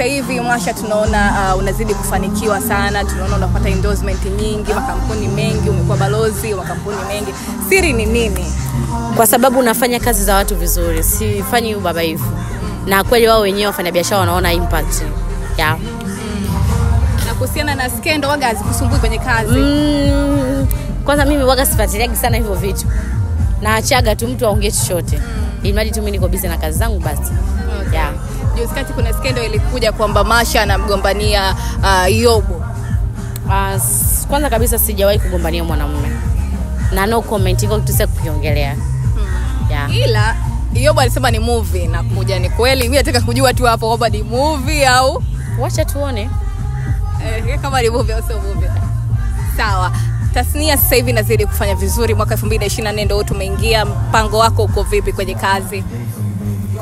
sasa hivi Mwasha tunaona uh, unazidi kufanikiwa sana, tunaona unapata endorsement nyingi, makampuni mengi, umekuwa balozi wa makampuni mengi. Siri ni nini? kwa sababu unafanya kazi za watu vizuri, sifanyi ubabaifu, na kweli wao wenyewe wafanyabiashara wanaona impact yeah. Na kuhusiana na skendo, waga hazikusumbui kwenye kazi? Mm, kwanza mimi waga sifuatiliagi sana hivyo vitu, naachaga tu mtu aongee chochote, ili mradi tu mimi niko busy na kazi zangu basi. Okay. Yeah. Juzi kati kuna skendo ilikuja kwamba Masha anamgombania uh, Yobo. Uh, kwanza kabisa sijawahi kugombania mwanamume na no comment, iko kitu sasa kukiongelea yeah. Ila Yobo alisema ni movie na kuja ni kweli. Mimi nataka kujua tu hapo kwamba ni movie au Wacha tuone. eh, kama ni movie au sio movie. Sawa. Tasnia sasa hivi inazidi kufanya vizuri. Mwaka 2024 ndio tumeingia. Mpango wako uko vipi kwenye kazi?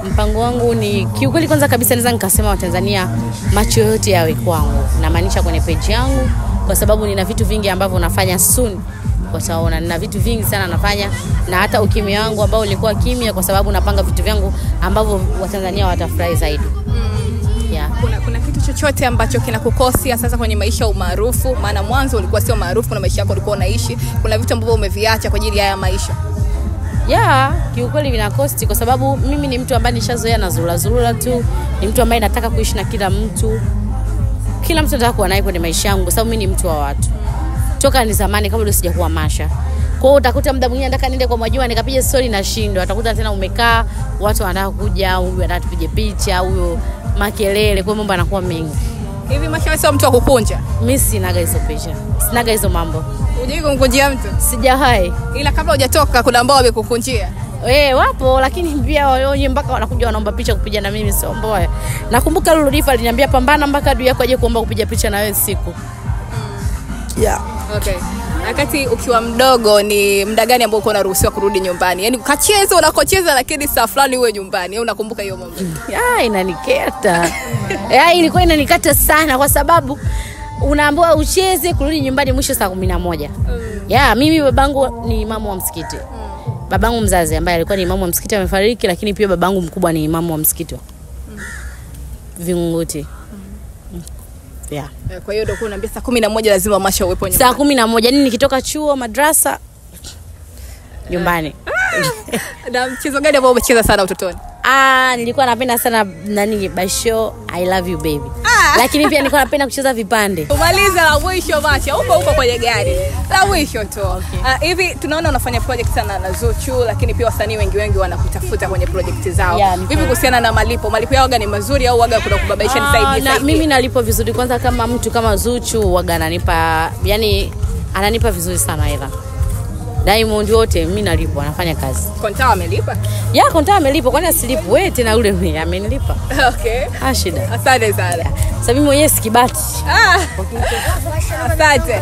Mpango wangu ni kiukweli, kwanza kabisa naweza nikasema Watanzania macho yote yawe kwangu, namaanisha kwenye page yangu, kwa sababu nina vitu vingi ambavyo nafanya soon wataona nina vitu vingi sana nafanya, na hata ukimya wangu ambao ulikuwa kimya, kwa sababu napanga vitu vyangu ambavyo Watanzania watafurahi zaidi yeah. Kuna, kuna kitu chochote ambacho kinakukosia sasa kwenye maisha ya umaarufu? Maana mwanzo ulikuwa sio maarufu na maisha yako ulikuwa unaishi. Kuna vitu ambavyo umeviacha kwa ajili ya haya maisha? Ya kiukweli vina kosti kwa sababu mimi ni mtu ambaye nishazoea na zurura tu, ni mtu ambaye nataka kuishi na kila mtu, kila mtu nataka kuwa naye kwenye maisha yangu, kwa sababu mimi ni mtu wa watu toka ni zamani, kabla sijakuwa Masha. Kwa hiyo utakuta muda mwingine nataka niende kwa Mwajuma nikapiga story na shindwa, utakuta tena umekaa watu wanataka kuja, huyu anataka tupige picha, huyo makelele, kwa mambo yanakuwa mengi. Hivi Masha, wewe sio mtu wa kukunja? Mimi sinaga hizo picha, sinaga hizo mambo, Hujai kumkunjia mtu? sijawahi Ila kabla hujatoka kuna ambao wamekukunjia. Eh, wapo lakini pia wenye mpaka wanakuja wanaomba picha kupija na mimi sio mboya. Nakumbuka Lulu Rifa aliniambia pambana mpaka adui yako aje kuomba kupiga picha na wewe siku. Yeah. Okay. Wakati ukiwa mdogo ni muda gani ambao uko unaruhusiwa kurudi nyumbani? Yaani ukacheza unakocheza lakini saa fulani uwe nyumbani. Au unakumbuka hiyo mambo? Ya, inaniketa. Ya, ilikuwa inanikata sana kwa sababu unaambiwa ucheze kurudi nyumbani mwisho saa kumi na moja. Ya, mimi babangu ni imamu wa msikiti. mm. Babangu mzazi ambaye alikuwa ni imamu wa msikiti amefariki, lakini pia babangu mkubwa ni imamu wa msikiti. mm. Vingunguti. Yeah. Eh, Kwa hiyo ndio unaambia saa kumi na moja lazima Masha uwepo saa kumi na moja. Nini nikitoka chuo madrasa? Nyumbani. Na mchezo gani ambao umecheza sana utotoni? ah, nilikuwa napenda sana nani basho i love you baby lakini pia nilikuwa napenda kucheza vipande Umaliza la mwisho Masha, upo upo kwenye gari. La mwisho tu. Ah, Hivi tunaona unafanya project sana na Zuchu lakini pia wasanii wengi wengi wanakutafuta kwenye project zao. Yeah, Vipi kuhusiana na malipo? Malipo yao waga ni mazuri au waga kuna kubabaisha Ah, nisaidie? na mimi nalipo vizuri kwanza kama mtu kama zuchu waga ananipa yani ananipa vizuri sana hela diamond wote mi nalipwa, nafanya kazi Konta amelipa? ya konta amelipa, kwani asilipu we tena ule mimi amenilipa Okay. ah shida Asante sana. sasa mimi mwenyewe sikibati Ah. Asante.